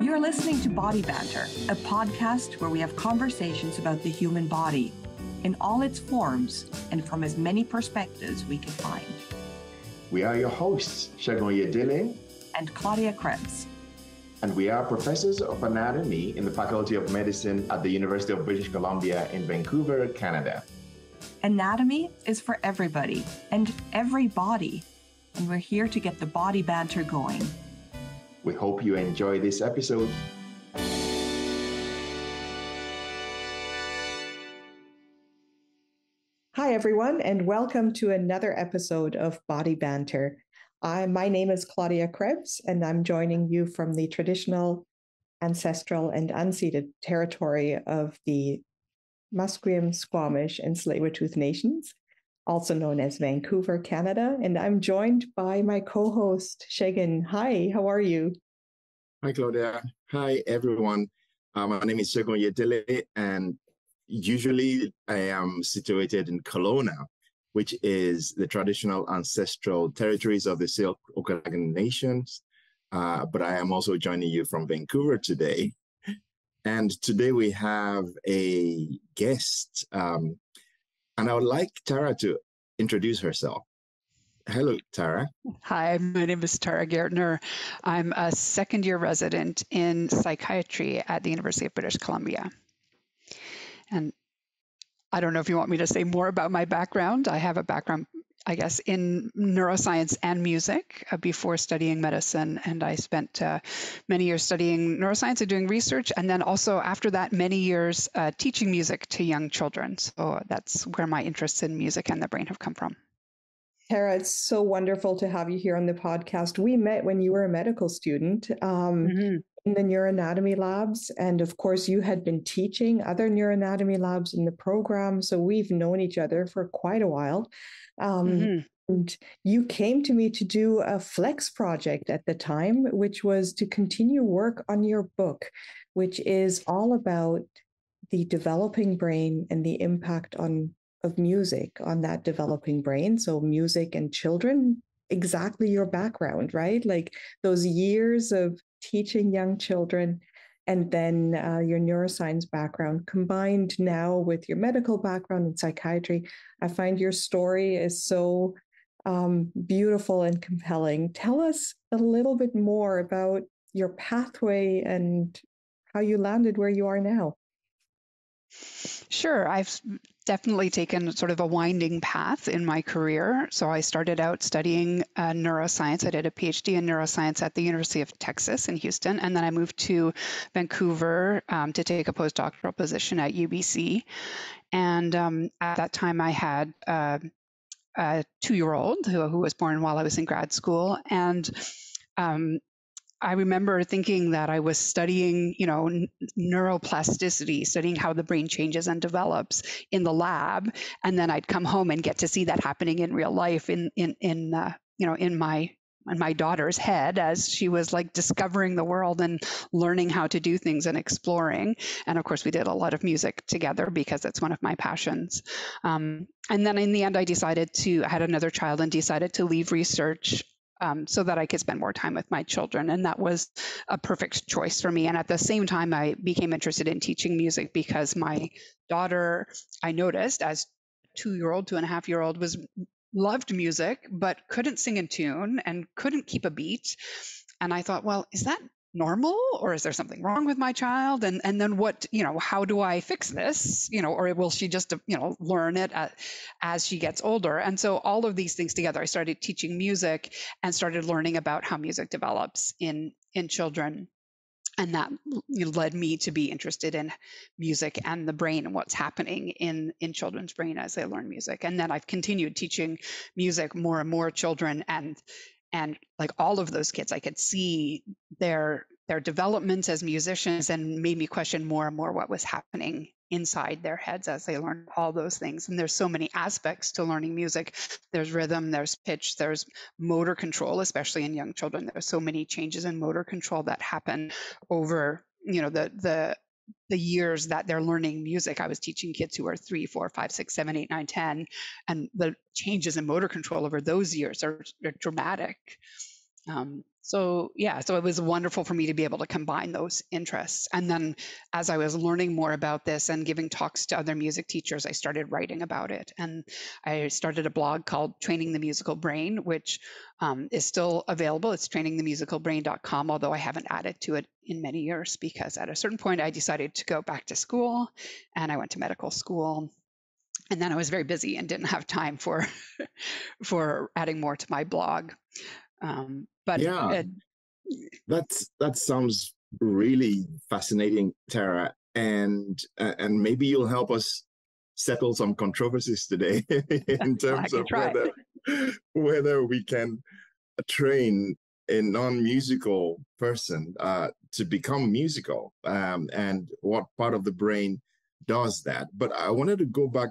You're listening to Body Banter, a podcast where we have conversations about the human body in all its forms and from as many perspectives we can find. We are your hosts, Segun Oyedele and Claudia Krebs. And we are professors of anatomy in the Faculty of Medicine at the University of British Columbia in Vancouver, Canada. Anatomy is for everybody and every body, and we're here to get the body banter going. We hope you enjoy this episode. Hi, everyone, and welcome to another episode of Body Banter. I, my name is Claudia Krebs, and I'm joining you from the traditional, ancestral, and unceded territory of the Musqueam, Squamish, and Tsleil-Waututh Nations, also known as Vancouver, Canada. And I'm joined by my co-host, Segun. Hi, how are you? Hi, Claudia. Hi, everyone. Uh, my name is Segun Oyedele, and usually I am situated in Kelowna, which is the traditional ancestral territories of the Syilx Okanagan Nations. Uh, but I am also joining you from Vancouver today. And today we have a guest. Um, and I would like Tara to introduce herself. Hello, Tara. Hi, my name is Tara Gaertner. I'm a second year resident in psychiatry at the University of British Columbia. And I don't know if you want me to say more about my background. I have a background, I guess, in neuroscience and music uh, before studying medicine. And I spent uh, many years studying neuroscience and doing research. And then also after that, many years uh, teaching music to young children. So that's where my interests in music and the brain have come from. Tara, it's so wonderful to have you here on the podcast. We met when you were a medical student um, mm-hmm. in the neuroanatomy labs. And of course, you had been teaching other neuroanatomy labs in the program. So we've known each other for quite a while. Um, mm-hmm. And you came to me to do a flex project at the time, which was to continue work on your book, which is all about the developing brain and the impact on of music on that developing brain. So, music and children, exactly your background, right? Like those years of teaching young children and then uh, your neuroscience background combined now with your medical background in psychiatry. I find your story is so um, beautiful and compelling. Tell us a little bit more about your pathway and how you landed where you are now. Sure. I've definitely taken sort of a winding path in my career. So I started out studying uh, neuroscience. I did a PhD in neuroscience at the University of Texas in Houston, and then I moved to Vancouver um, to take a postdoctoral position at UBC. And um, at that time, I had uh, a two-year-old who, who was born while I was in grad school, and um, I remember thinking that I was studying, you know, n- neuroplasticity, studying how the brain changes and develops in the lab, and then I'd come home and get to see that happening in real life in in in uh, you know in my in my daughter's head as she was like discovering the world and learning how to do things and exploring. And of course, we did a lot of music together because it's one of my passions. Um, and then in the end, I decided to I had another child and decided to leave research um, so that I could spend more time with my children. And that was a perfect choice for me. And at the same time, I became interested in teaching music because my daughter, I noticed as two year old, two and a half year old, was loved music, but couldn't sing in tune and couldn't keep a beat. And I thought, well, is that normal or is there something wrong with my child? And and then what you know how do i fix this? You know or will she just you know learn it at, as she gets older? And so all of these things together i started teaching music and started learning about how music develops in in children. And that led me to be interested in music and the brain and what's happening in in children's brain as they learn music. And then i've continued teaching music more and more children and and like all of those kids i could see their their developments as musicians and made me question more and more what was happening inside their heads as they learned all those things and there's so many aspects to learning music. There's rhythm there's pitch there's motor control especially in young children there's so many changes in motor control that happen over you know the the the years that they're learning music. I was teaching kids who are three, four, five, six, seven, eight, nine, ten, and the changes in motor control over those years are, are dramatic. Um, so yeah so it was wonderful for me to be able to combine those interests. And then as i was learning more about this and giving talks to other music teachers i started writing about it. And i started a blog called training the musical brain which um, is still available. It's trainingthemusicalbrain.com although i haven't added to it in many years because at a certain point i decided to go back to school and i went to medical school. And then I was very busy and didn't have time for for adding more to my blog. Um, but yeah, it, that's that sounds really fascinating, Tara, and uh, and maybe you'll help us settle some controversies today in terms of whether whether we can train a non-musical person uh, to become musical um, and what part of the brain does that. But i wanted to go back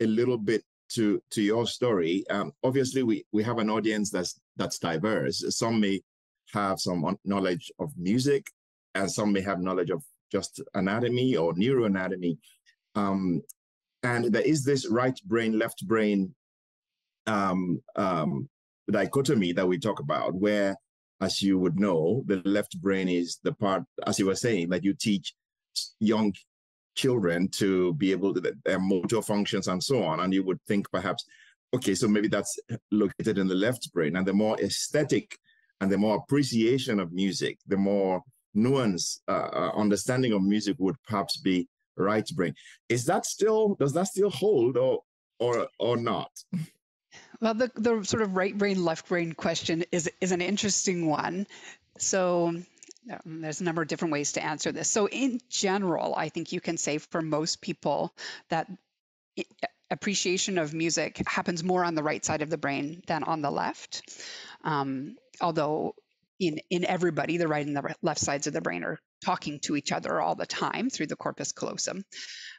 a little bit to to your story, um, obviously we we have an audience that's that's diverse. Some may have some knowledge of music, and some may have knowledge of just anatomy or neuroanatomy. Um, and there is this right brain, left brain um, um, dichotomy that we talk about, where, as you would know, the left brain is the part, as you were saying, that you teach young children to be able to their motor functions and so on. And you would think perhaps, okay, so maybe that's located in the left brain. And the more aesthetic and the more appreciation of music, the more nuance, uh, uh, understanding of music would perhaps be right brain. Is that still, does that still hold or, or, or not? Well, the, the sort of right brain, left brain question is, is an interesting one. So um, there's a number of different ways to answer this. So, in general, I think you can say for most people that appreciation of music happens more on the right side of the brain than on the left. Um, although in in everybody, the right and the left sides of the brain are talking to each other all the time through the corpus callosum.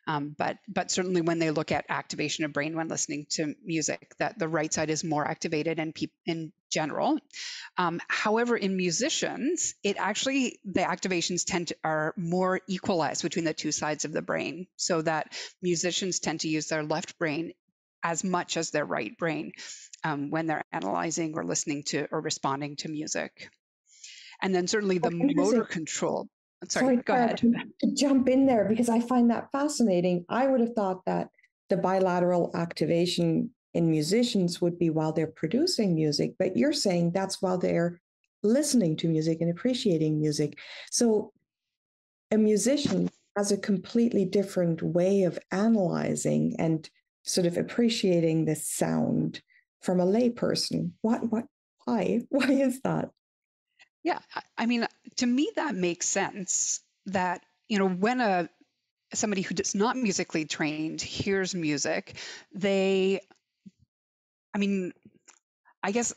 Um, but but certainly when they look at activation of brain when listening to music, that the right side is more activated in pe- in general. Um, however, in musicians, it actually the activations tend to are more equalized between the two sides of the brain, so that musicians tend to use their left brain as much as their right brain um, when they're analyzing or listening to or responding to music. And then certainly the motor control Sorry, go ahead. To jump in there because I find that fascinating. I would have thought that the bilateral activation in musicians would be while they're producing music, but you're saying that's while they're listening to music and appreciating music. So a musician has a completely different way of analyzing and sort of appreciating the sound from a layperson. What what why? Why is that? Yeah, I mean, to me that makes sense that, you know, when a somebody who is not musically trained hears music, they I mean, I guess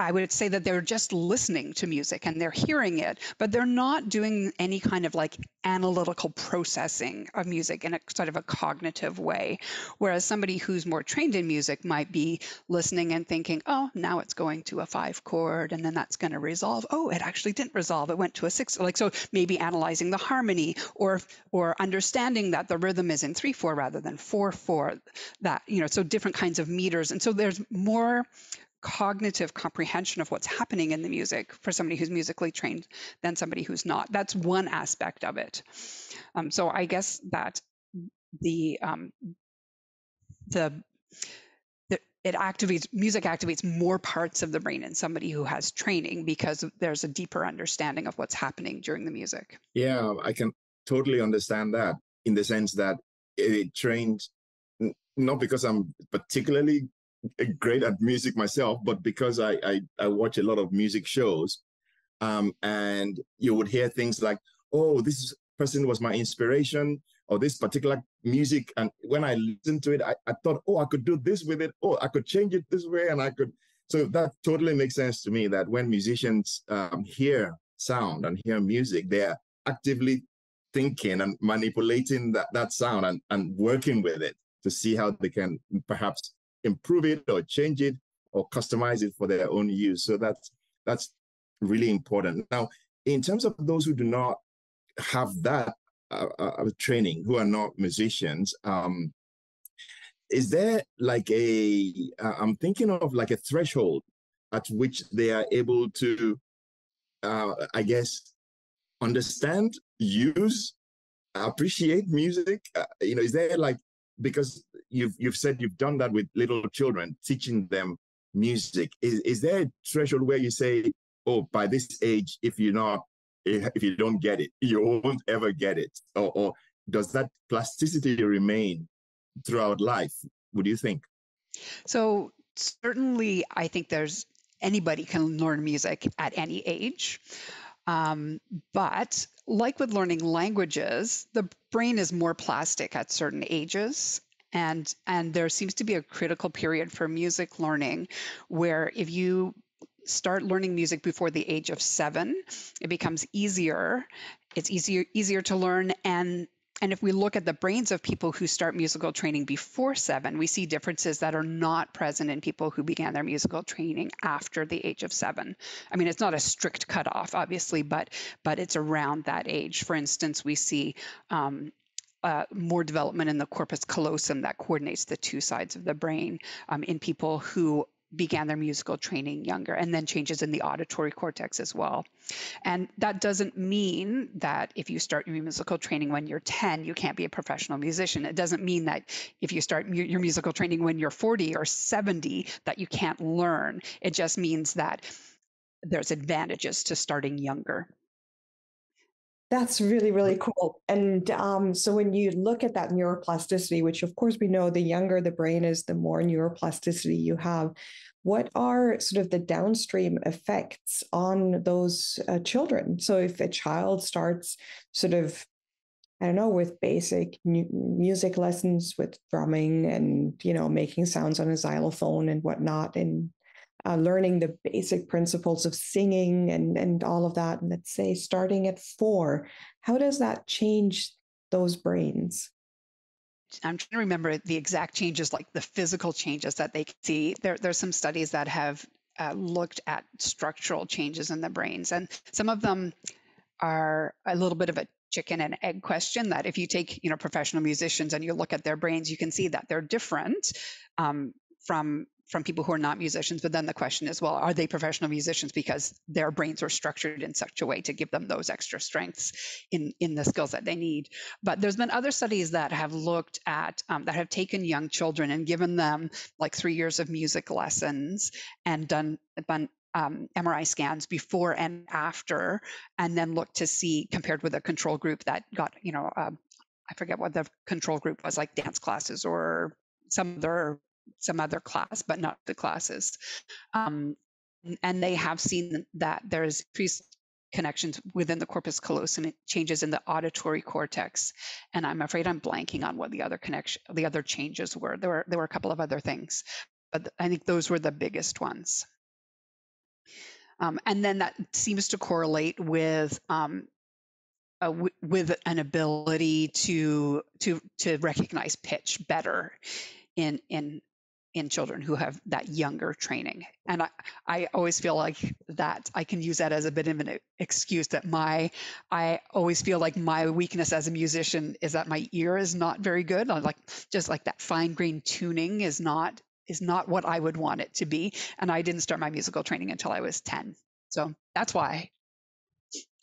I would say that they're just listening to music and they're hearing it, but they're not doing any kind of like analytical processing of music in a sort of a cognitive way. Whereas somebody who's more trained in music might be listening and thinking, oh, now it's going to a five chord and then that's going to resolve. Oh, it actually didn't resolve. It went to a six. Like, so maybe analyzing the harmony or, or understanding that the rhythm is in three, four rather than four, four that, you know, so different kinds of meters. And so there's more cognitive comprehension of what's happening in the music for somebody who's musically trained than somebody who's not. That's one aspect of it. Um, so I guess that the um, the it activates music activates more parts of the brain in somebody who has training because there's a deeper understanding of what's happening during the music. Yeah, I can totally understand that in the sense that it trained not because I'm particularly great at music myself, but because I, I, I watch a lot of music shows, um, and you would hear things like, "Oh, this person was my inspiration," or this particular music. And when I listened to it, I, I thought, "Oh, I could do this with it. Oh, I could change it this way, and I could." So that totally makes sense to me. That when musicians um, hear sound and hear music, they're actively thinking and manipulating that, that sound and, and working with it to see how they can perhaps improve it or change it or customize it for their own use. So that's that's really important. Now, in terms of those who do not have that uh, uh, training, who are not musicians, um, is there like a? am uh, thinking of like a threshold at which they are able to uh, I guess, understand, use, appreciate music? Uh, you know, is there like because you've you've said you've done that with little children, teaching them music. Is is there a threshold where you say, oh, by this age, if you're not if you don't get it, you won't ever get it, or, or does that plasticity remain throughout life? What do you think? So certainly, I think there's anybody can learn music at any age. Um, but like with learning languages, the brain is more plastic at certain ages. And, and there seems to be a critical period for music learning where if you start learning music before the age of seven, it becomes easier. It's easier easier to learn and and if we look at the brains of people who start musical training before seven, we see differences that are not present in people who began their musical training after the age of seven. I mean, it's not a strict cutoff, obviously, but but it's around that age. For instance, we see um, uh, more development in the corpus callosum that coordinates the two sides of the brain um, in people who began their musical training younger and then changes in the auditory cortex as well. And that doesn't mean that if you start your musical training when you're 10, you can't be a professional musician. It doesn't mean that if you start mu- your musical training when you're 40 or 70 that you can't learn. It just means that there's advantages to starting younger. That's really, really cool. And um, so when you look at that neuroplasticity, which of course we know the younger the brain is, the more neuroplasticity you have, what are sort of the downstream effects on those uh, children? So if a child starts sort of, I don't know, with basic music lessons with drumming and, you know, making sounds on a xylophone and whatnot, and uh, learning the basic principles of singing and, and all of that, and let's say starting at four, how does that change those brains? I'm trying to remember the exact changes, like the physical changes that they see. There, there's some studies that have uh, looked at structural changes in the brains, and some of them are a little bit of a chicken and egg question. That if you take, you know, professional musicians and you look at their brains, you can see that they're different um, from from people who are not musicians. But then the question is, well, are they professional musicians because their brains are structured in such a way to give them those extra strengths in in the skills that they need? But there's been other studies that have looked at um, that have taken young children and given them like three years of music lessons and done done um, MRI scans before and after, and then looked to see compared with a control group that got, you know, uh, I forget what the control group was, like dance classes or some other some other class, but not the classes. Um, and they have seen that there's increased connections within the corpus callosum, changes in the auditory cortex. And I'm afraid I'm blanking on what the other connection, the other changes were. There were there were a couple of other things, but I think those were the biggest ones. Um, and then that seems to correlate with um, with an ability to to to recognize pitch better in in in children who have that younger training. And I, I always feel like that I can use that as a bit of an excuse that my, I always feel like my weakness as a musician is that my ear is not very good. I'm like, just like that fine grained tuning is not, is not what I would want it to be. And I didn't start my musical training until I was 10. So that's why,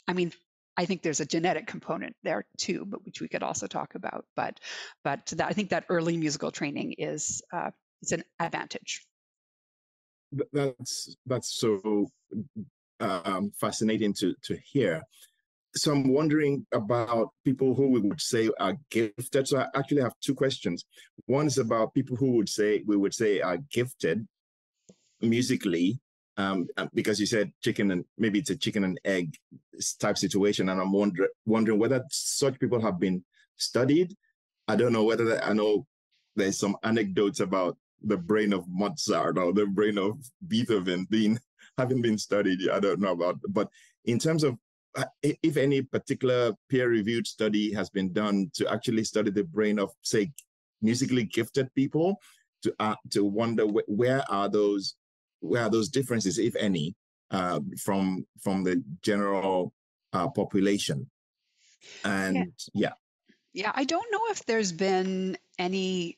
I mean, I think there's a genetic component there too, but which we could also talk about. But, but that, I think that early musical training is uh, it's an advantage. That's that's so um, fascinating to to hear. So I'm wondering about people who we would say are gifted. So I actually have two questions. One is about people who would say we would say are gifted musically, um, because you said chicken and maybe it's a chicken and egg type situation, and I'm wonder, wondering whether such people have been studied. I don't know whether I know there's some anecdotes about the brain of Mozart or the brain of Beethoven being having been studied. I don't know about, but in terms of uh, if any particular peer-reviewed study has been done to actually study the brain of, say, musically gifted people, to uh, to wonder wh- where are those where are those differences, if any, uh, from from the general uh, population, and yeah. yeah. Yeah, I don't know if there's been any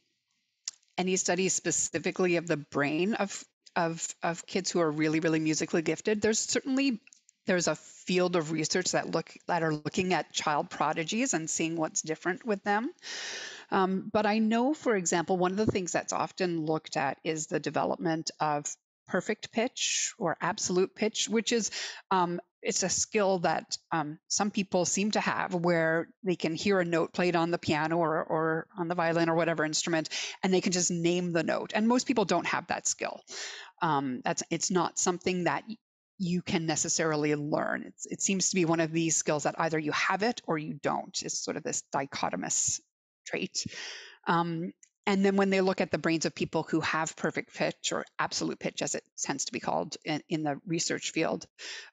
any studies specifically of the brain of of of kids who are really really musically gifted there's certainly there's a field of research that look that are looking at child prodigies and seeing what's different with them. Um, but I know, for example, one of the things that's often looked at is the development of perfect pitch or absolute pitch, which is um, it's a skill that um, some people seem to have where they can hear a note played on the piano or, or on the violin or whatever instrument and they can just name the note and most people don't have that skill. Um, that's it's not something that you can necessarily learn. It's, it seems to be one of these skills that either you have it or you don't. It's sort of this dichotomous trait. Um, and then when they look at the brains of people who have perfect pitch or absolute pitch, as it tends to be called in, in the research field,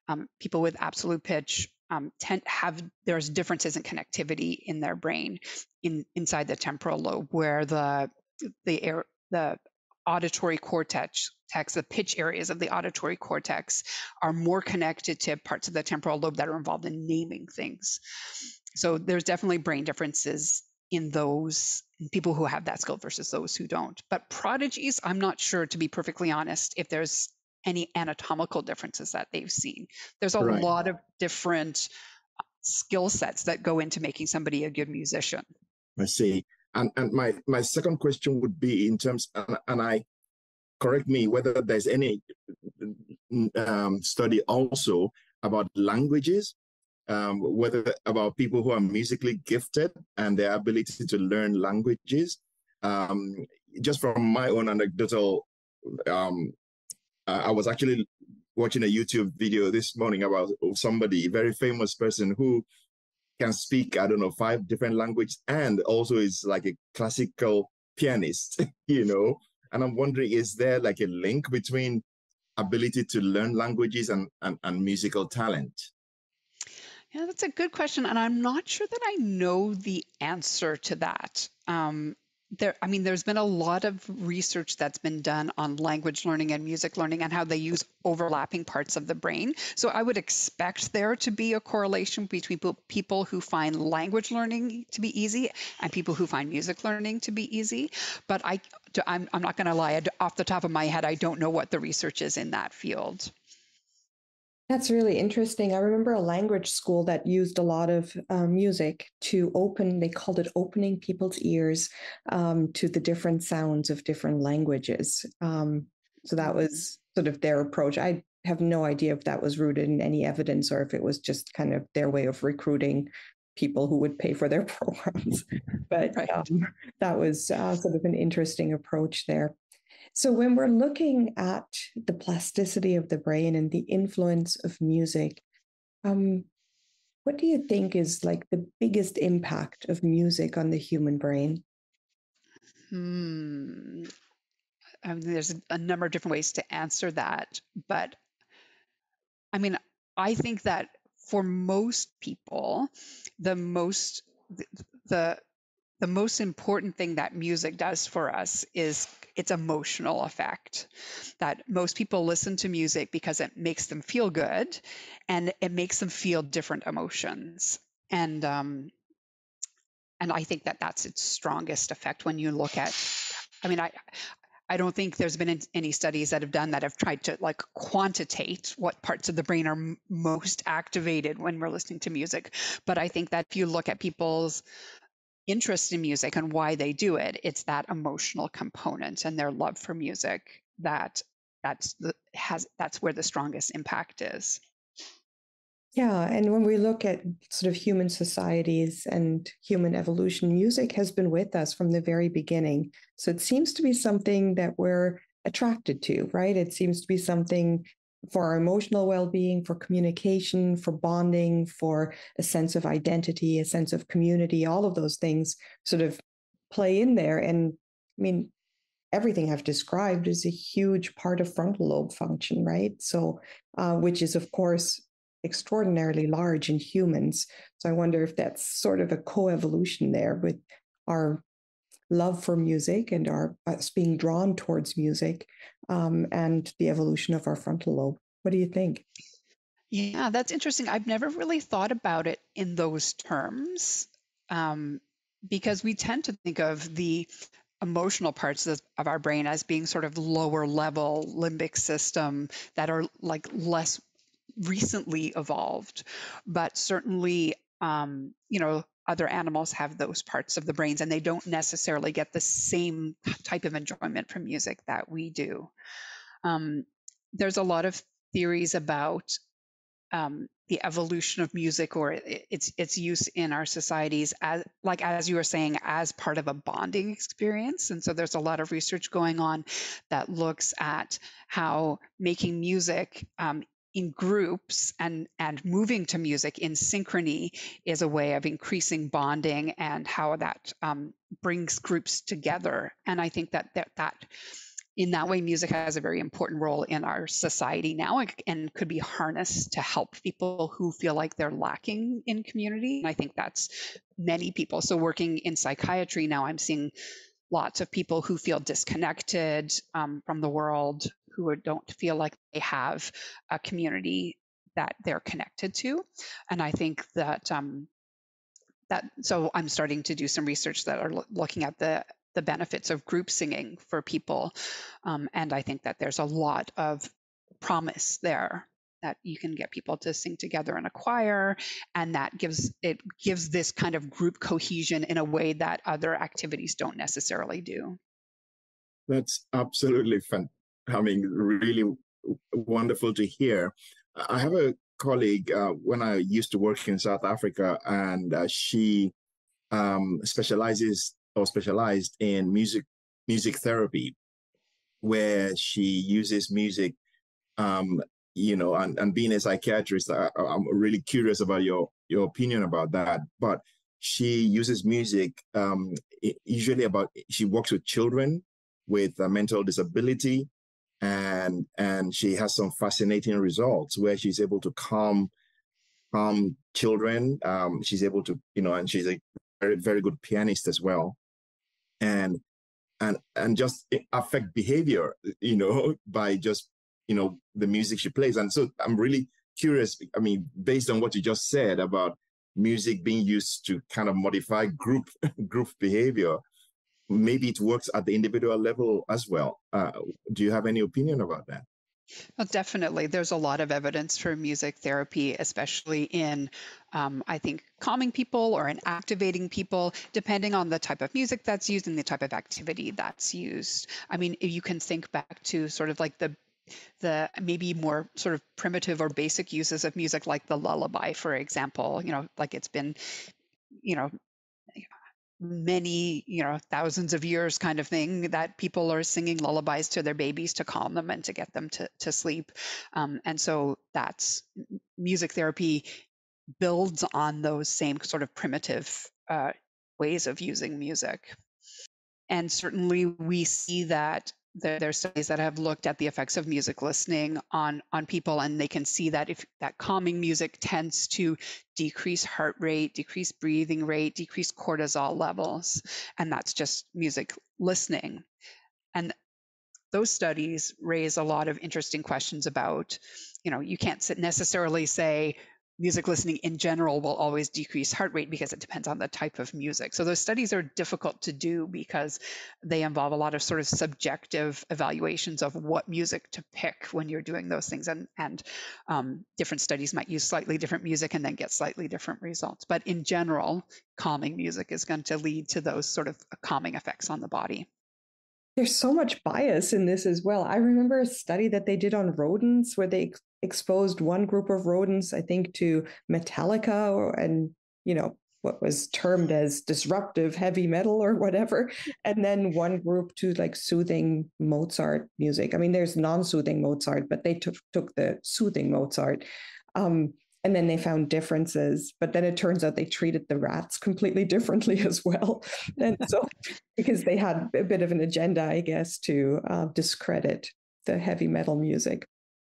um, people with absolute pitch um, tend have there's differences in connectivity in their brain in inside the temporal lobe where the the air the auditory cortex the pitch areas of the auditory cortex are more connected to parts of the temporal lobe that are involved in naming things. So there's definitely brain differences in those people who have that skill versus those who don't. But prodigies, I'm not sure, to be perfectly honest, if there's any anatomical differences that they've seen. There's a right. lot of different uh, skill sets that go into making somebody a good musician. I see. And and my my second question would be in terms, and, and I correct me whether there's any um, study also about languages um, whether about people who are musically gifted and their ability to learn languages. Um, just from my own anecdotal, um, I was actually watching a YouTube video this morning about somebody, very famous person who can speak, I don't know, five different languages and also is like a classical pianist, you know. And I'm wondering, is there like a link between ability to learn languages and, and, and musical talent? Yeah, that's a good question, and I'm not sure that I know the answer to that. Um, there, I mean, there's been a lot of research that's been done on language learning and music learning and how they use overlapping parts of the brain. So I would expect there to be a correlation between people who find language learning to be easy and people who find music learning to be easy. But I, I'm, I'm not going to lie, off the top of my head, I don't know what the research is in that field. That's really interesting. I remember a language school that used a lot of um, music to open, they called it opening people's ears um, to the different sounds of different languages. Um, so that was sort of their approach. I have no idea if that was rooted in any evidence or if it was just kind of their way of recruiting people who would pay for their programs. but right. Um, that was uh, sort of an interesting approach there. So, when we're looking at the plasticity of the brain and the influence of music, um, what do you think is like the biggest impact of music on the human brain? Hmm. I mean, there's a number of different ways to answer that, but I mean, I think that for most people, the most the, the most important thing that music does for us is its emotional effect. That most people listen to music because it makes them feel good and it makes them feel different emotions. And, um, and I think that that's its strongest effect when you look at, I mean, I, I don't think there's been any studies that have done that have tried to like quantitate what parts of the brain are m- most activated when we're listening to music. But I think that if you look at people's interest in music and why they do it it's that emotional component and their love for music that that's the has that's where the strongest impact is. Yeah and when we look at sort of human societies and human evolution music has been with us from the very beginning. So it seems to be something that we're attracted to right? It seems to be something for our emotional well-being for communication for bonding for a sense of identity a sense of community all of those things sort of play in there. And i mean everything i've described is a huge part of frontal lobe function right? So uh, which is of course extraordinarily large in humans. So i wonder if that's sort of a co-evolution there with our love for music and our us being drawn towards music um, and the evolution of our frontal lobe. What do you think? Yeah, that's interesting. I've never really thought about it in those terms um, because we tend to think of the emotional parts of, of our brain as being sort of lower level limbic system that are like less recently evolved, but certainly, um, you know, other animals have those parts of the brains and they don't necessarily get the same type of enjoyment from music that we do. Um, there's a lot of theories about um, the evolution of music or its its use in our societies as like as you were saying as part of a bonding experience and so there's a lot of research going on that looks at how making music um, in groups and and moving to music in synchrony is a way of increasing bonding and how that um, brings groups together. And i think that that that in that way music has a very important role in our society now. And could be harnessed to help people who feel like they're lacking in community. And i think that's many people. So working in psychiatry now i'm seeing lots of people who feel disconnected um, from the world who don't feel like they have a community that they're connected to. And I think that um, that so I'm starting to do some research that are lo- looking at the the benefits of group singing for people, um, and I think that there's a lot of promise there that you can get people to sing together in a choir and that gives it gives this kind of group cohesion in a way that other activities don't necessarily do that's absolutely fantastic I mean, really wonderful to hear. I have a colleague uh, when I used to work in South Africa, and uh, she um, specializes or specialized in music music therapy, where she uses music. Um, you know, and, and being a psychiatrist, I, I'm really curious about your your opinion about that. But she uses music um, usually about she works with children with a mental disability and and she has some fascinating results where she's able to calm calm children. Um, she's able to you know, and she's a very very good pianist as well, and and and just affect behavior, you know, by just you know the music she plays. And so I'm really curious. I mean, based on what you just said about music being used to kind of modify group group behavior maybe it works at the individual level as well. Uh, do you have any opinion about that? Well, definitely. There's a lot of evidence for music therapy, especially in, um, I think, calming people or in activating people, depending on the type of music that's used and the type of activity that's used. I mean, if you can think back to sort of like the the maybe more sort of primitive or basic uses of music like the lullaby for example you know like it's been you know many you know thousands of years kind of thing that people are singing lullabies to their babies to calm them and to get them to, to sleep. Um, and so that's music therapy builds on those same sort of primitive uh, ways of using music. And certainly we see that there, there's studies that have looked at the effects of music listening on on people and they can see that if that calming music tends to decrease heart rate decrease breathing rate decrease cortisol levels and that's just music listening. And those studies raise a lot of interesting questions about you know you can't necessarily say music listening in general will always decrease heart rate because it depends on the type of music. So those studies are difficult to do because they involve a lot of sort of subjective evaluations of what music to pick when you're doing those things. And, and um, different studies might use slightly different music and then get slightly different results. But in general, calming music is going to lead to those sort of calming effects on the body. There's so much bias in this as well. I remember a study that they did on rodents where they exposed one group of rodents, I think, to Metallica or, and, you know, what was termed as disruptive heavy metal or whatever, and then one group to like soothing Mozart music. I mean, there's non-soothing Mozart, but they took took the soothing Mozart. Um, and then they found differences, but then it turns out they treated the rats completely differently as well. And so, because they had a bit of an agenda, I guess, to uh, discredit the heavy metal music.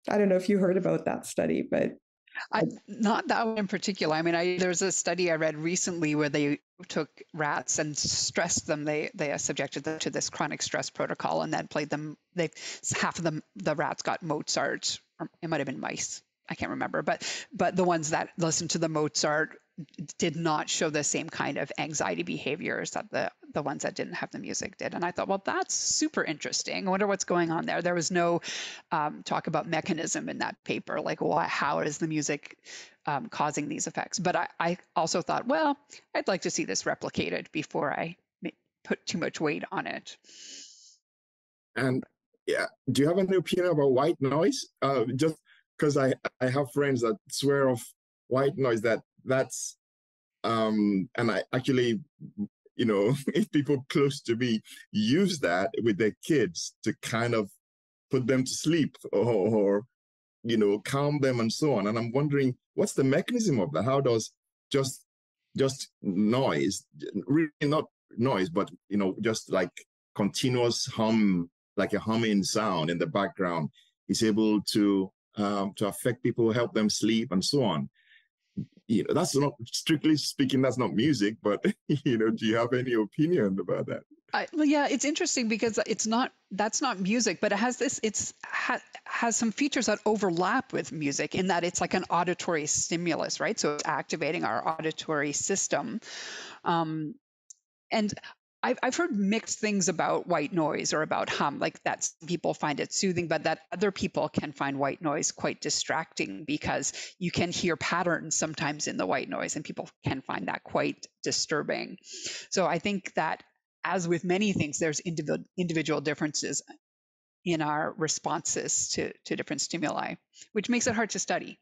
I don't know if you heard about that study, but I, not that one in particular. I mean, I, there's a study I read recently where they took rats and stressed them. They they subjected them to this chronic stress protocol and then played them. They half of them the rats got Mozart. Or it might have been mice. I can't remember, but but the ones that listened to the Mozart did not show the same kind of anxiety behaviors that the the ones that didn't have the music did. And I thought, well, that's super interesting. I wonder what's going on there. There was no um, talk about mechanism in that paper, like why, how is the music um, causing these effects? But I, I also thought, well, I'd like to see this replicated before I put too much weight on it. And yeah, do you have any opinion about white noise? Uh, just because I I have friends that swear off white noise that that's um and I actually you know if people close to me use that with their kids to kind of put them to sleep or, or you know calm them and so on and i'm wondering what's the mechanism of that? How does just just noise really not noise but you know just like continuous hum like a humming sound in the background is able to um, to affect people, help them sleep, and so on. You know, that's not strictly speaking, that's not music, but you know, do you have any opinion about that? I, well, yeah, it's interesting because it's not that's not music, but it has this. It's ha, has some features that overlap with music in that it's like an auditory stimulus, right? So it's activating our auditory system. Um, and I've, I've heard mixed things about white noise or about hum, like that people find it soothing, but that other people can find white noise quite distracting because you can hear patterns sometimes in the white noise, and people can find that quite disturbing. So I think that, as with many things, there's individual individual differences in our responses to, to different stimuli, which makes it hard to study.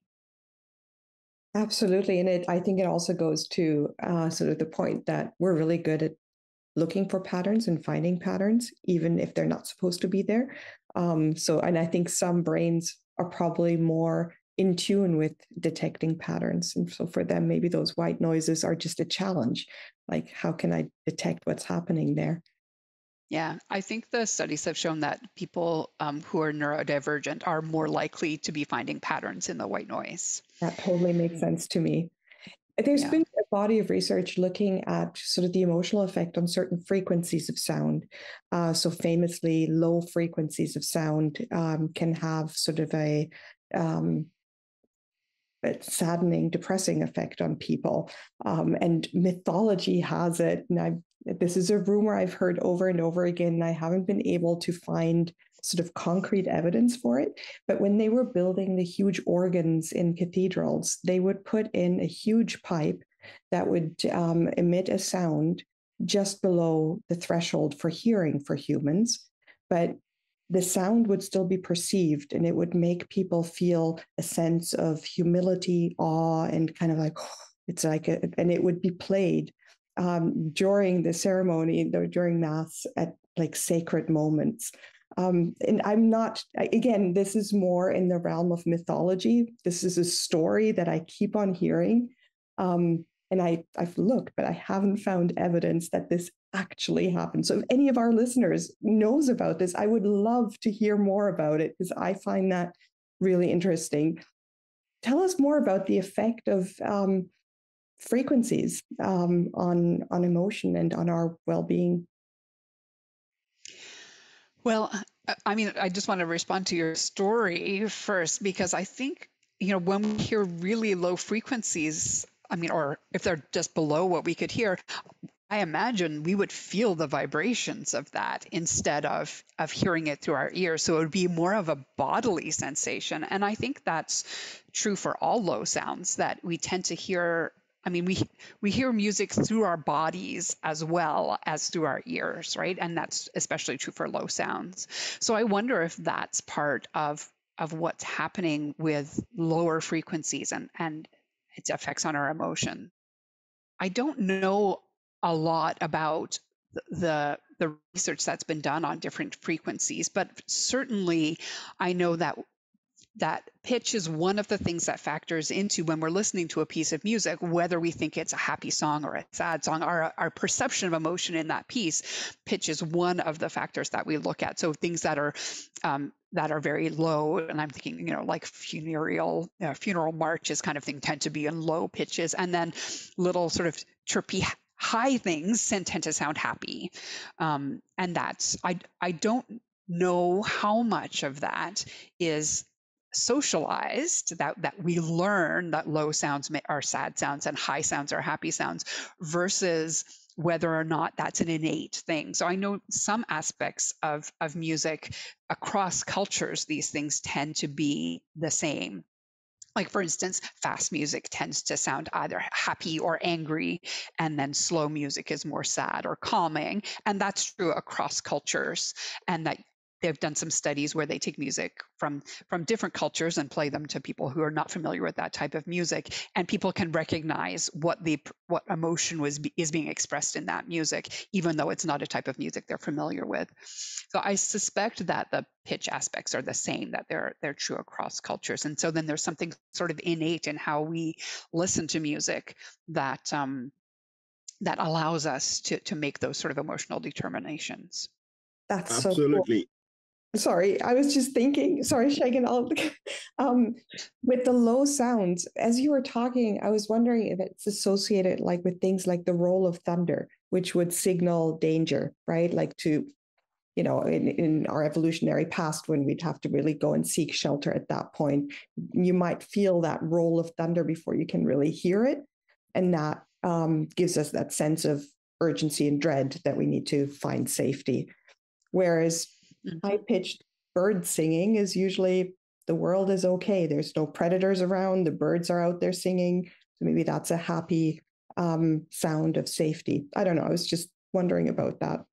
Absolutely. And it, I think it also goes to uh, sort of the point that we're really good at looking for patterns and finding patterns, even if they're not supposed to be there. Um, so, and I think some brains are probably more in tune with detecting patterns. And so for them, maybe those white noises are just a challenge. Like, how can I detect what's happening there? Yeah, I think the studies have shown that people um, who are neurodivergent are more likely to be finding patterns in the white noise. That totally makes sense to me. There's yeah. been a body of research looking at sort of the emotional effect on certain frequencies of sound. Uh, so, famously, low frequencies of sound um, can have sort of a, um, a saddening, depressing effect on people. Um, and mythology has it, and I, this is a rumor I've heard over and over again, and I haven't been able to find sort of concrete evidence for it. But when they were building the huge organs in cathedrals, they would put in a huge pipe that would um, emit a sound just below the threshold for hearing for humans. But the sound would still be perceived and it would make people feel a sense of humility, awe, and kind of like, it's like, a, and it would be played um, during the ceremony, during Mass at like sacred moments. Um, and I'm not, again, this is more in the realm of mythology. This is a story that I keep on hearing. Um, and I, I've looked, but I haven't found evidence that this actually happened. So if any of our listeners knows about this, I would love to hear more about it because I find that really interesting. Tell us more about the effect of um, frequencies um, on on emotion and on our well-being. Well, uh, I mean, I just want to respond to your story first because I think, you know, when we hear really low frequencies, I mean, or if they're just below what we could hear, I imagine we would feel the vibrations of that instead of of hearing it through our ears. So it would be more of a bodily sensation. And I think that's true for all low sounds that we tend to hear I mean, we we hear music through our bodies as well as through our ears, right? And that's especially true for low sounds. So I wonder if that's part of of what's happening with lower frequencies and and its effects on our emotion. I don't know a lot about the the research that's been done on different frequencies, but certainly I know that that pitch is one of the things that factors into when we're listening to a piece of music, whether we think it's a happy song or a sad song, our, our perception of emotion in that piece, pitch is one of the factors that we look at. So things that are um, that are very low, and I'm thinking, you know, like funereal, uh, funeral marches kind of thing tend to be in low pitches, and then little sort of chirpy high things tend to sound happy, um, and that's I I don't know how much of that is socialized that that we learn that low sounds are sad sounds and high sounds are happy sounds versus whether or not that's an innate thing. So I know some aspects of, of music across cultures, these things tend to be the same. Like, for instance, fast music tends to sound either happy or angry, and then slow music is more sad or calming. And that's true across cultures. And that they've done some studies where they take music from from different cultures and play them to people who are not familiar with that type of music and people can recognize what the what emotion was is being expressed in that music even though it's not a type of music they're familiar with. So i suspect that the pitch aspects are the same that they're they're true across cultures and so then there's something sort of innate in how we listen to music that um that allows us to to make those sort of emotional determinations. That's absolutely so cool sorry i was just thinking sorry Segun um, with the low sounds as you were talking i was wondering if it's associated like with things like the roll of thunder which would signal danger right? Like to you know in, in our evolutionary past when we'd have to really go and seek shelter at that point you might feel that roll of thunder before you can really hear it. And that um, gives us that sense of urgency and dread that we need to find safety. Whereas Mm-hmm. High pitched bird singing is usually the world is okay. There's no predators around. The birds are out there singing. So maybe that's a happy um, sound of safety. I don't know. I was just wondering about that.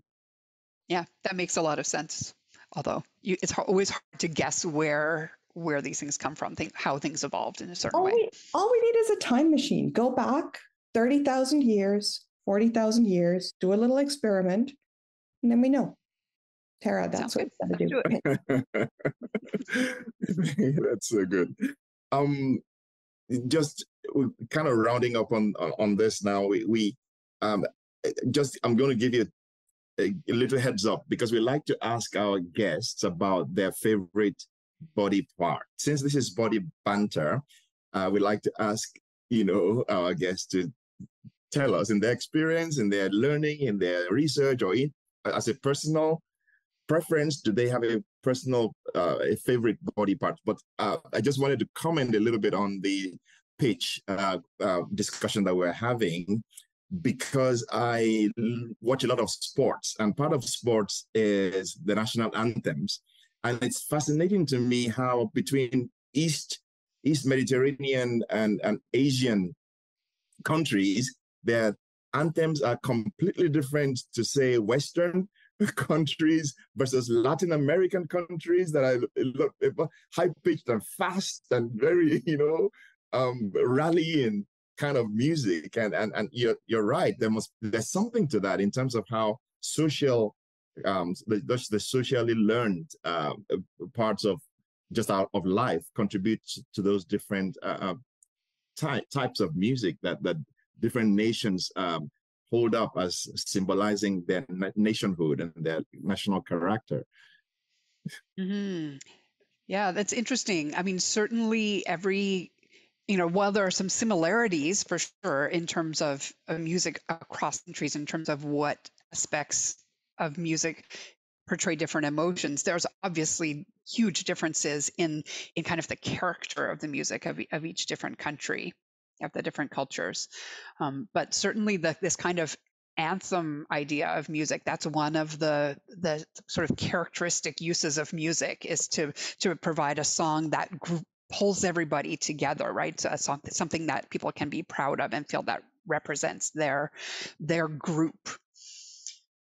Yeah, that makes a lot of sense. Although you, it's always hard to guess where where these things come from, think, how things evolved in a certain all way. We, all we need is a time machine. Go back 30,000 years, 40,000 years, do a little experiment, and then we know. Tara, that's Sounds what we're going to do. that's so good. Um, just kind of rounding up on on this now. We, we um, just I'm going to give you a, a little heads up because we like to ask our guests about their favorite body part. Since this is body banter, uh, we like to ask you know our guests to tell us in their experience, in their learning, in their research, or in, as a personal preference? Do they have a personal, uh, a favorite body part? But uh, I just wanted to comment a little bit on the pitch uh, uh, discussion that we're having because I watch a lot of sports, and part of sports is the national anthems, and it's fascinating to me how between East East Mediterranean and, and Asian countries, their anthems are completely different to say Western countries versus Latin American countries that are high pitched and fast and very, you know, um, rallying kind of music. And and and you're you're right. There must there's something to that in terms of how social um the, the socially learned uh, parts of just out of life contribute to those different uh, uh ty- types of music that that different nations um, hold up as symbolizing their nationhood and their national character. Mm-hmm. Yeah, that's interesting. I mean, certainly every, you know, while there are some similarities for sure in terms of, of music across countries, in terms of what aspects of music portray different emotions, there's obviously huge differences in in kind of the character of the music of, of each different country of the different cultures. Um, but certainly the, this kind of anthem idea of music that's one of the the sort of characteristic uses of music is to to provide a song that gr- pulls everybody together right so a song something that people can be proud of and feel that represents their their group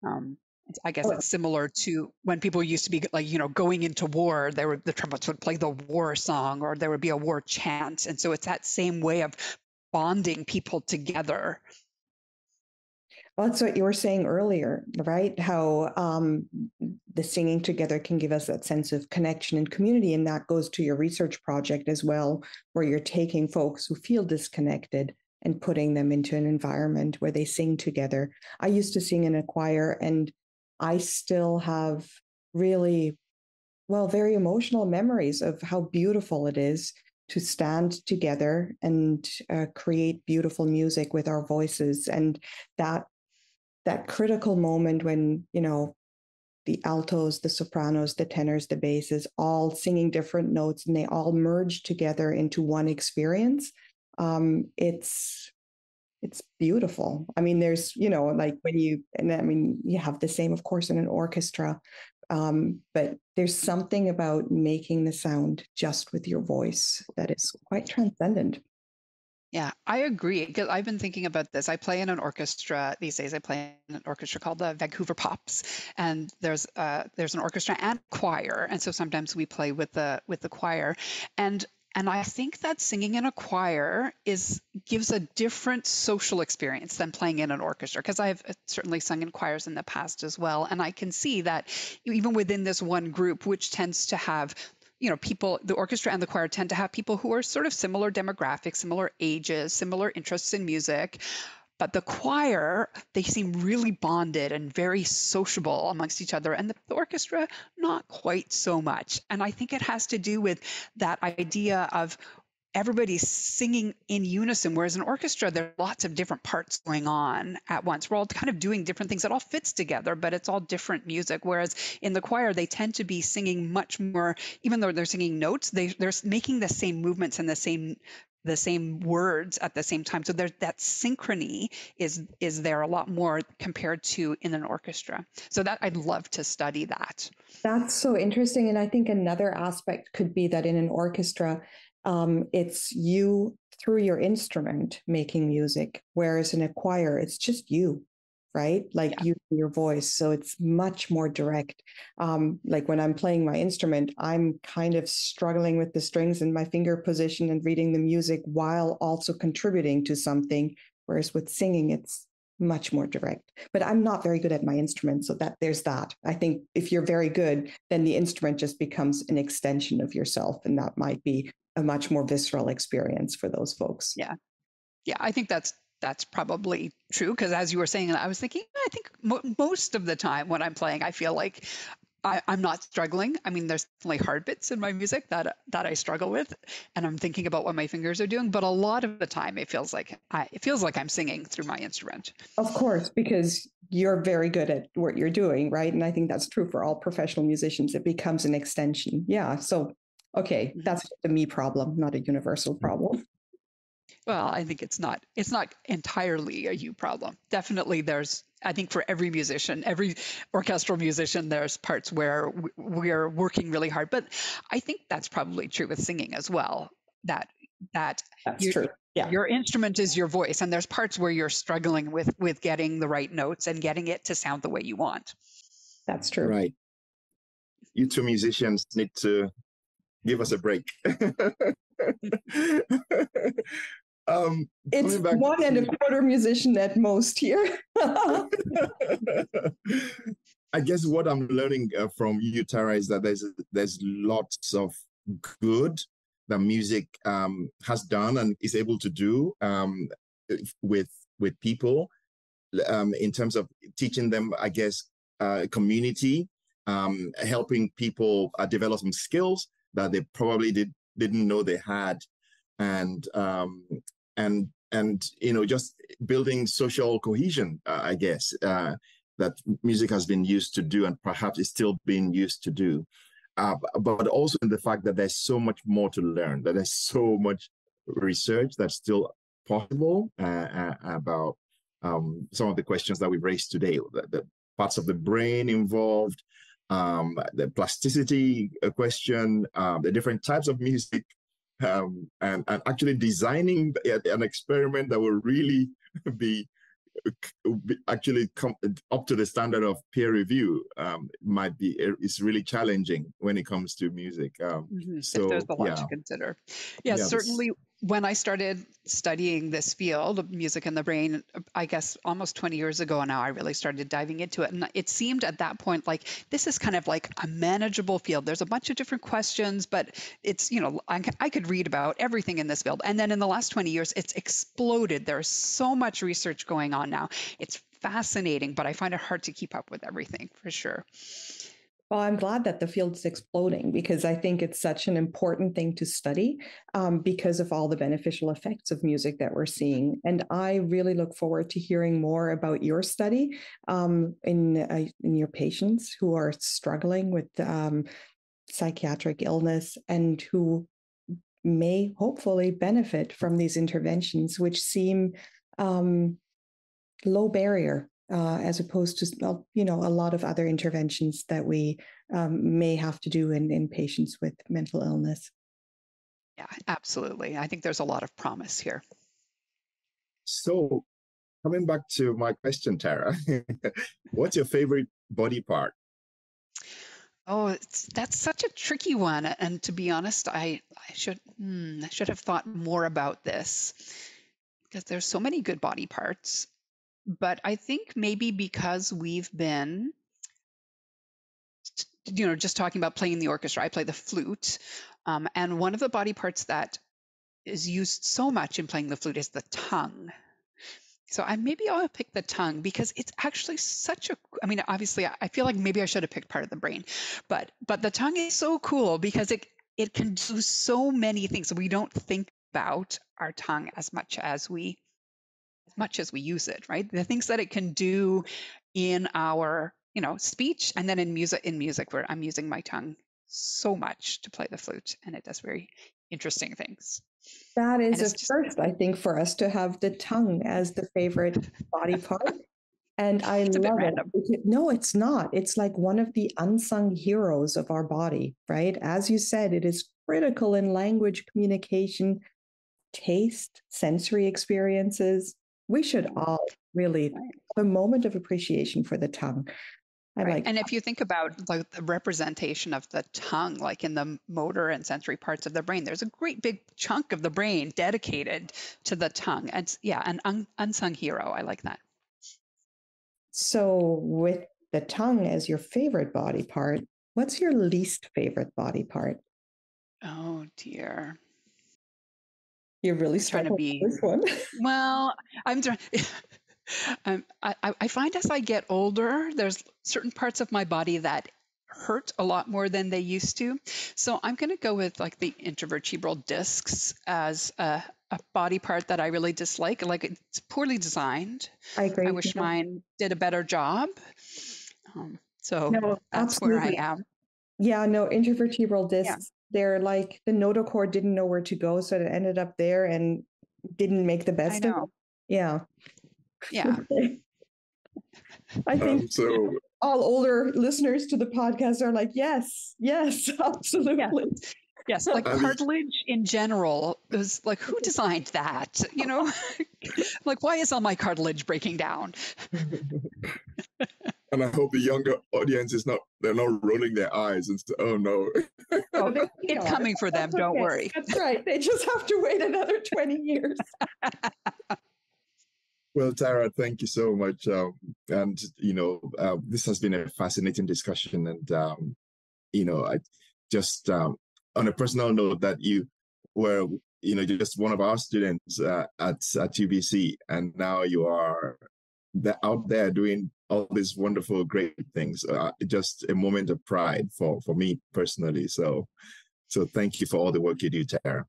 um, I guess it's similar to when people used to be like, you know, going into war, there were the trumpets would play the war song or there would be a war chant. And so it's that same way of bonding people together. Well, that's what you were saying earlier, right? How um, the singing together can give us that sense of connection and community. And that goes to your research project as well, where you're taking folks who feel disconnected and putting them into an environment where they sing together. I used to sing in a choir, and I still have really, well, very emotional memories of how beautiful it is to stand together and uh, create beautiful music with our voices and that that critical moment when you know the altos the sopranos the tenors the basses all singing different notes and they all merge together into one experience um, it's it's beautiful. I mean, there's, you know, like when you, and I mean, you have the same, of course, in an orchestra, um, but there's something about making the sound just with your voice that is quite transcendent. Yeah, I agree because I've been thinking about this. I play in an orchestra these days. I play in an orchestra called the Vancouver Pops, and there's uh, there's an orchestra and choir, and so sometimes we play with the with the choir, and and I think that singing in a choir is gives a different social experience than playing in an orchestra because I've uh, certainly sung in choirs in the past as well. And I can see that even within this one group which tends to have you know people the orchestra and the choir tend to have people who are sort of similar demographics similar ages similar interests in music but the choir, they seem really bonded and very sociable amongst each other. And the, the, orchestra, not quite so much. And I think it has to do with that idea of everybody's singing in unison, whereas in orchestra, there are lots of different parts going on at once. We're all kind of doing different things. It all fits together, but it's all different music. Whereas in the choir, they tend to be singing much more, even though they're singing notes, they, they're making the same movements and the same the same words at the same time. So there's that synchrony is is there a lot more compared to in an orchestra. So that I'd love to study that. That's so interesting. And I think another aspect could be that in an orchestra, um, it's you through your instrument making music, whereas in a choir, it's just you right? Like yeah. using your voice. So it's much more direct. Um, like when I'm playing my instrument, I'm kind of struggling with the strings and my finger position and reading the music while also contributing to something. Whereas with singing, it's much more direct. But I'm not very good at my instrument. So that there's that. I think if you're very good, then the instrument just becomes an extension of yourself. And that might be a much more visceral experience for those folks. Yeah. Yeah, I think that's that's probably true because as you were saying i was thinking i think mo- most of the time when i'm playing i feel like I, am not struggling. I mean, there's definitely hard bits in my music that that I struggle with, and I'm thinking about what my fingers are doing. But a lot of the time, it feels like I, it feels like I'm singing through my instrument. Of course, because you're very good at what you're doing, right? And I think that's true for all professional musicians. It becomes an extension. Yeah. So, okay, mm-hmm. that's a me problem, not a universal problem well i think it's not it's not entirely a you problem. Definitely there's i think for every musician every orchestral musician there's parts where we're working really hard. But i think that's probably true with singing as well that that that's true. Yeah. your instrument is your voice and there's parts where you're struggling with with getting the right notes and getting it to sound the way you want. That's true. Right. You two musicians need to give us a break Um, it's one and a quarter musician at most here. I guess what I'm learning uh, from you, Tara, is that there's there's lots of good that music um, has done and is able to do um, with with people um, in terms of teaching them, I guess, uh, community, um, helping people uh, develop some skills that they probably did didn't know they had, and um, and and you know just building social cohesion uh, i guess uh, that music has been used to do and perhaps is still being used to do. Uh, but also in the fact that there's so much more to learn that there's so much research that's still possible uh, uh, about um, some of the questions that we've raised today the, the parts of the brain involved um, the plasticity uh, question the different types of music um, and, and actually designing an experiment that will really be, actually come up to the standard of peer review um, might be is really challenging when it comes to music. Um, mm-hmm. So if there's a lot yeah. to consider. Yeah, yeah certainly when I started studying this field of music and the brain, I guess almost 20 years ago and now, I really started diving into it. And it seemed at that point like this is kind of like a manageable field. There's a bunch of different questions, but it's, you know, I, I could read about everything in this field. And then in the last 20 years, it's exploded. There's so much research going on now. It's fascinating, but I find it hard to keep up with everything for sure. Well, I'm glad that the field's exploding because I think it's such an important thing to study um, because of all the beneficial effects of music that we're seeing. And I really look forward to hearing more about your study um, in uh, in your patients who are struggling with um, psychiatric illness and who may hopefully benefit from these interventions, which seem um, low barrier uh, as opposed to you know a lot of other interventions that we um, may have to do in, in patients with mental illness. Yeah, absolutely. I think there's a lot of promise here. So, coming back to my question, Tara, what's your favorite body part? Oh, that's such a tricky one. And to be honest, I, I should hmm, I should have thought more about this because there's so many good body parts. But I think maybe because we've been, you know, just talking about playing the orchestra, I play the flute. Um, and one of the body parts that is used so much in playing the flute is the tongue. So I maybe I'll pick the tongue because it's actually such a I mean obviously I feel like maybe I should have picked part of the brain. But but the tongue is so cool because it it can do so many things. We don't think about our tongue as much as we much as we use it, right? The things that it can do in our, you know, speech and then in music in music where I'm using my tongue so much to play the flute and it does very interesting things. That is a just, first, I think, for us to have the tongue as the favorite body part. And I love it. No, it's not. It's like one of the unsung heroes of our body, right? As you said, it is critical in language communication, taste, sensory experiences. We should all really have a moment of appreciation for the tongue. I right. like and that. if you think about like the representation of the tongue, like in the motor and sensory parts of the brain, there's a great big chunk of the brain dedicated to the tongue. And yeah, an un- unsung hero. I like that. So with the tongue as your favorite body part, what's your least favorite body part? Oh dear. You're really trying to be this one. well, I'm trying. Um, I, I find as I get older, there's certain parts of my body that hurt a lot more than they used to. So I'm going to go with like the intervertebral discs as a, a, body part that I really dislike. Like it's poorly designed. I agree. I wish mine did a better job. Um, so no, that's absolutely. where I am. Yeah, no, intervertebral discs. Yeah. They're like the notochord didn't know where to go, so it ended up there and didn't make the best of it. Yeah. Yeah. I think um, so. All older listeners to the podcast are like, yes, yes, absolutely. Yeah. Yes, like cartilage in general is like, who designed that? You know, like, why is all my cartilage breaking down? And I hope the younger audience is not, they're not rolling their eyes and say, oh no. oh, it's coming for them, don't yes, worry. That's right. They just have to wait another 20 years. Well, Tara, thank you so much. Um, and, you know, uh, this has been a fascinating discussion. And, um, you know, I just, um, on a personal note, that you were, you know, just one of our students uh, at, at UBC, and now you are out there doing all these wonderful, great things. Uh, just a moment of pride for, for me personally. So, so thank you for all the work you do, Tara.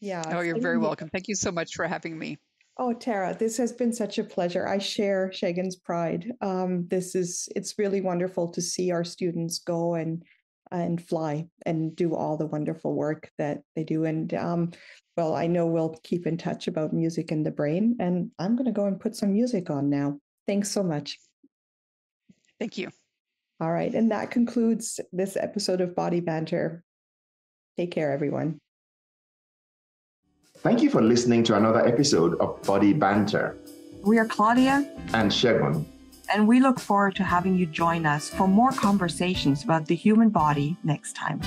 Yeah. Oh, you're very welcome. Thank you so much for having me. Oh, Tara, this has been such a pleasure. I share Segun's pride. Um, this is it's really wonderful to see our students go and and fly and do all the wonderful work that they do. And um, well, I know we'll keep in touch about music in the brain. And I'm going to go and put some music on now. Thanks so much. Thank you. All right. And that concludes this episode of Body Banter. Take care, everyone. Thank you for listening to another episode of Body Banter. We are Claudia and Segun. And we look forward to having you join us for more conversations about the human body next time.